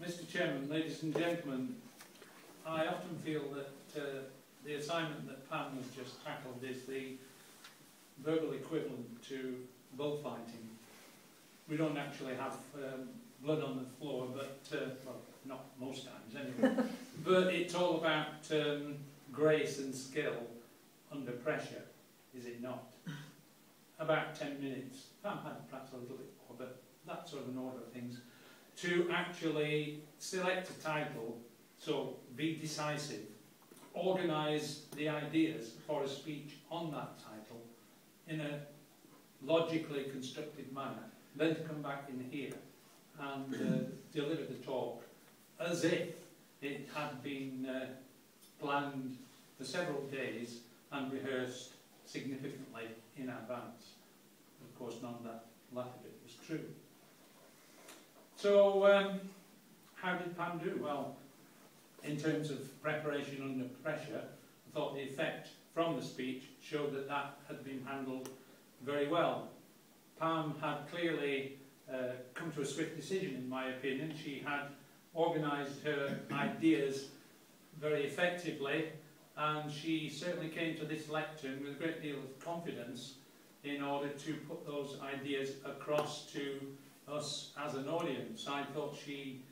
Mr Chairman, ladies and gentlemen, I often feel that uh, the assignment that Pam has just tackled is the verbal equivalent to bullfighting. We don't actually have um, blood on the floor, but, uh, well, not most times anyway, but it's all about um, grace and skill under pressure, is it not? About 10 minutes, Pam had perhaps a little bit more, but that sort of an order of things, to actually select a title, so be decisive, organise the ideas for a speech on that title in a logically constructed manner, then to come back in here and uh, deliver the talk as if it had been uh, planned for several days and rehearsed significantly in advance. Of course, none of that latter bit was true. So, um, how did Pam do? Well, in terms of preparation under pressure, I thought the effect from the speech showed that that had been handled very well. Pam had clearly uh, come to a swift decision, in my opinion. She had organised her ideas very effectively, and she certainly came to this lectern with a great deal of confidence in order to put those ideas across to us as an audience. I thought she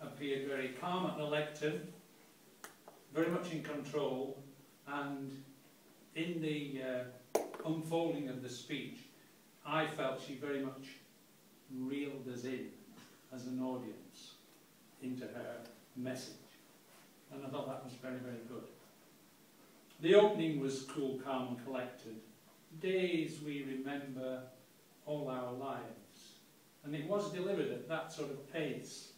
appeared very calm at the lectern, very much in control, and in the uh, unfolding of the speech, I felt she very much reeled us in as an audience into her message. And I thought that was very, very good. The opening was cool, calm and collected. Days we remember all our lives. And it was delivered at that sort of pace.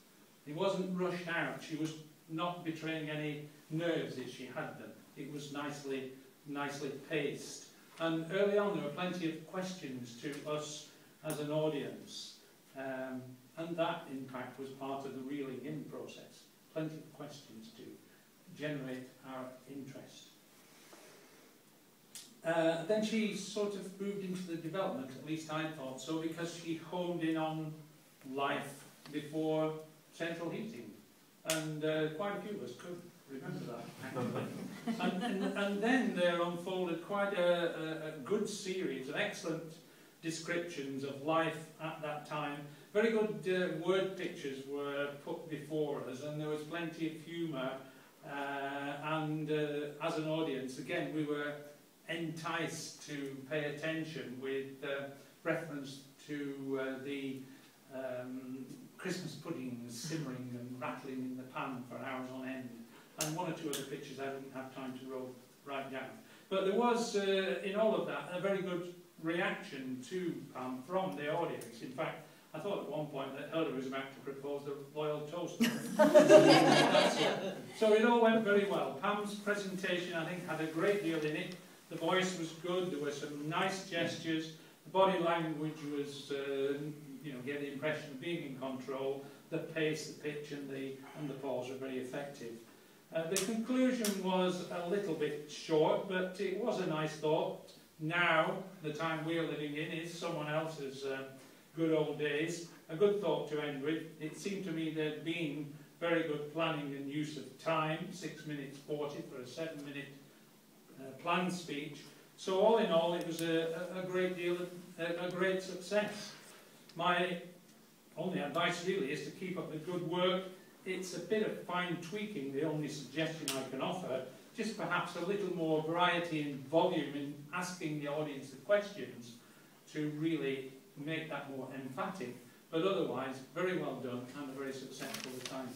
It wasn't rushed out. She was not betraying any nerves if she had them. It was nicely, nicely paced. And early on there were plenty of questions to us as an audience. Um, and that, in fact, was part of the reeling in process. Plenty of questions to generate our interest. Uh, then she sort of moved into the development, at least I thought so, because she honed in on life before central heating. And uh, quite a few of us could remember that, and, and, and, then there unfolded quite a, a, a good series of excellent descriptions of life at that time. Very good uh, word pictures were put before us, and there was plenty of humour. Uh, and uh, as an audience, again, we were enticed to pay attention with uh, reference to uh, the um, Christmas puddings simmering and rattling in the pan for hours on end. And one or two other pictures I didn't have time to roll, write down. But there was, uh, in all of that, a very good reaction to um, from the audience. In fact, I thought at one point that Hilda was about to propose the royal toast. so it all went very well. Pam's presentation, I think, had a great deal in it. The voice was good. There were some nice gestures. The body language was, uh, you know, gave the impression of being in control. The pace, the pitch, and the and the pause were very effective. Uh, the conclusion was a little bit short, but it was a nice thought. Now, the time we're living in is someone else's uh, good old days. A good thought to end with. It seemed to me there'd been very good planning and use of time, 6 minutes 40 for a 7 minute Uh, planned speech. So all in all, it was a, a, great deal, of, a, a great success. My only advice really is to keep up the good work. It's a bit of fine tweaking, the only suggestion I can offer, just perhaps a little more variety and volume in asking the audience the questions to really make that more emphatic. But otherwise, very well done and a very successful time.